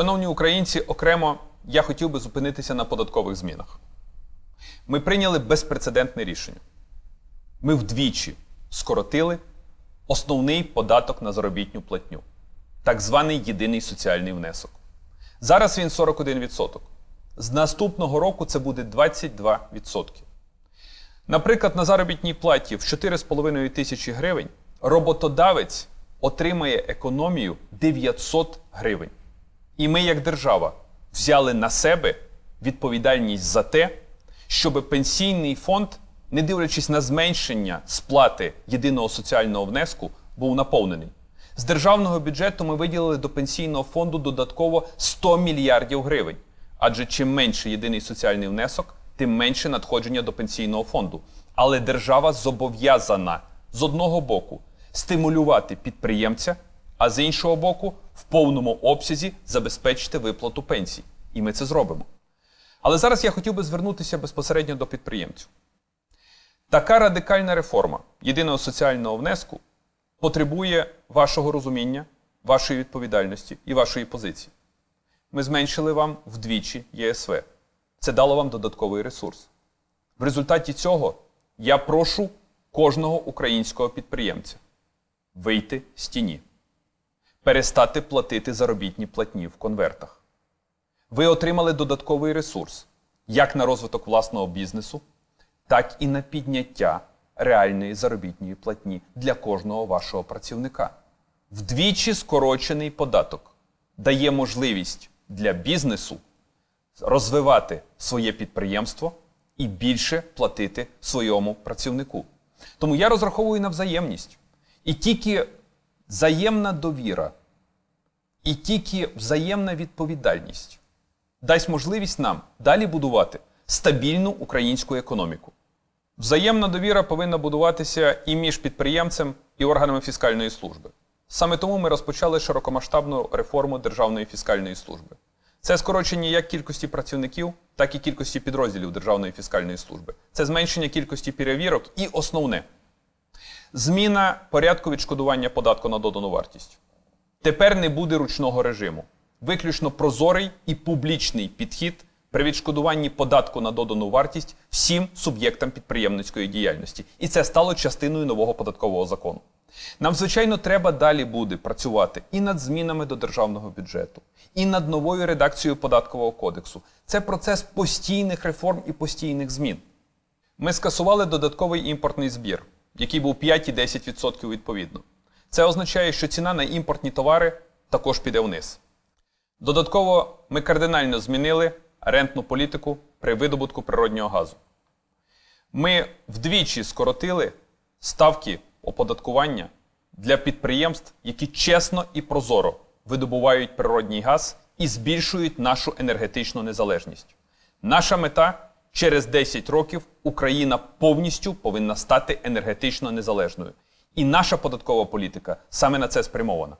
Шановні українці, окремо я хотів би зупинитися на податкових змінах. Ми прийняли безпрецедентне рішення. Ми вдвічі скоротили основний податок на заробітню платню, так званий єдиний соціальний внесок. Зараз він 41%. З наступного року це буде 22%. Наприклад, на заробітній платі в 4,5 тисячі гривень роботодавець отримає економію 900 гривень. І ми, як держава, взяли на себе відповідальність за те, щоб пенсійний фонд, не дивлячись на зменшення сплати єдиного соціального внеску, був наповнений. З державного бюджету ми виділили до пенсійного фонду додатково 100 мільярдів гривень. Адже чим менше єдиний соціальний внесок, тим менше надходження до пенсійного фонду. Але держава зобов'язана з одного боку стимулювати підприємця, а з іншого боку, в повному обсязі забезпечити виплату пенсій. І ми це зробимо. Але зараз я хотів би звернутися безпосередньо до підприємців. Така радикальна реформа єдиного соціального внеску потребує вашого розуміння, вашої відповідальності і вашої позиції. Ми зменшили вам вдвічі ЄСВ. Це дало вам додатковий ресурс. В результаті цього я прошу кожного українського підприємця вийти з тіні, перестати платити заробітні платні в конвертах. Ви отримали додатковий ресурс як на розвиток власного бізнесу, так і на підняття реальної заробітної платні для кожного вашого працівника. Вдвічі скорочений податок дає можливість для бізнесу розвивати своє підприємство і більше платити своєму працівнику. Тому я розраховую на взаємність. І тільки взаємна довіра, і тільки взаємна відповідальність дасть можливість нам далі будувати стабільну українську економіку. Взаємна довіра повинна будуватися і між підприємцем і органами фіскальної служби. Саме тому ми розпочали широкомасштабну реформу Державної фіскальної служби. Це скорочення як кількості працівників, так і кількості підрозділів Державної фіскальної служби. Це зменшення кількості перевірок і основне зміна порядку відшкодування податку на додану вартість. Тепер не буде ручного режиму. Виключно прозорий і публічний підхід при відшкодуванні податку на додану вартість всім суб'єктам підприємницької діяльності. І це стало частиною нового податкового закону. Нам, звичайно, треба далі буде працювати і над змінами до державного бюджету, і над новою редакцією податкового кодексу. Це процес постійних реформ і постійних змін. Ми скасували додатковий імпортний збір, який був 5 і 10% відповідно. Це означає, що ціна на імпортні товари також піде вниз. Додатково ми кардинально змінили рентну політику при видобутку природнього газу. Ми вдвічі скоротили ставки оподаткування для підприємств, які чесно і прозоро видобувають природній газ і збільшують нашу енергетичну незалежність. Наша мета через 10 років Україна повністю повинна стати енергетично незалежною. І наша податкова політика саме на це спрямована.